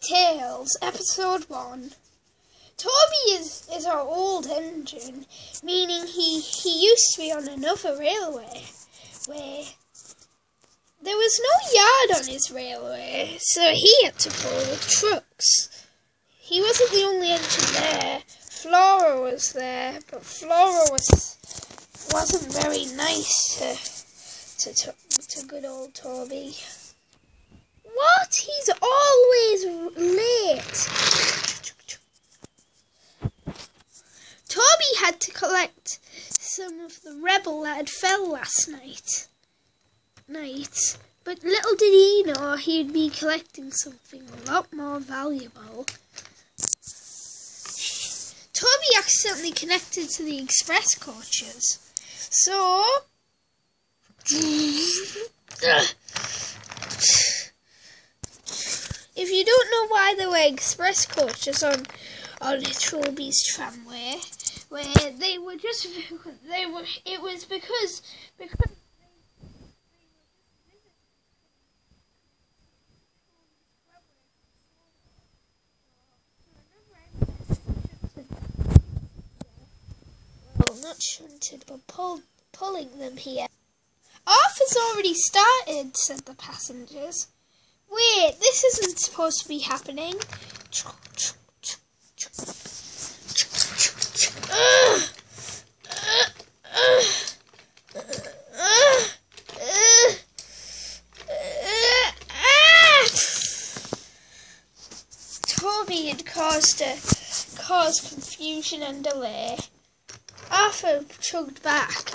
Tales, Episode 1. Toby is, is our old engine, meaning he, he used to be on another railway where there was no yard on his railway, so he had to pull the trucks. He wasn't the only engine there. Flora was there, but Flora was wasn't very nice to to, to, to good old Toby. What? Toby had to collect some of the rebel that had fell last night. Night. But little did he know he'd be collecting something a lot more valuable. Toby accidentally connected to the express coaches. So if you don't know why there were express coaches on on Toby's tramway, where they were just they were it was because because well not shunted but pulled pulling them here. Arthur's already started, said the passengers. Wait, this isn't supposed to be happening. Toby had caused a caused confusion and delay. Arthur chugged back.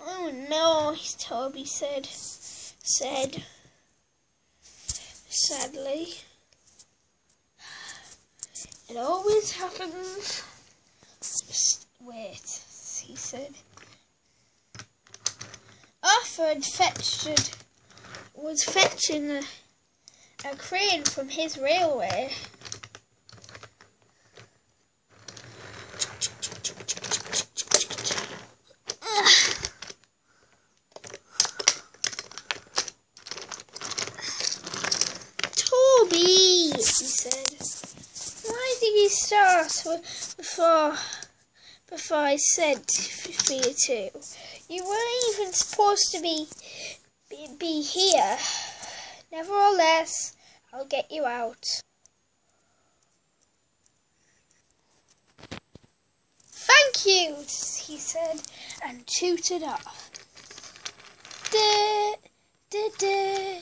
Oh no, Toby said, said, sadly. It always happens. Just wait, he said. Arthur had fetched, was fetching a, a crane from his railway. Toby, he said. Why did you start before before I said for you to? You weren't even supposed to be, be be here. Nevertheless, I'll get you out. Thank you, he said, and tooted off. The da,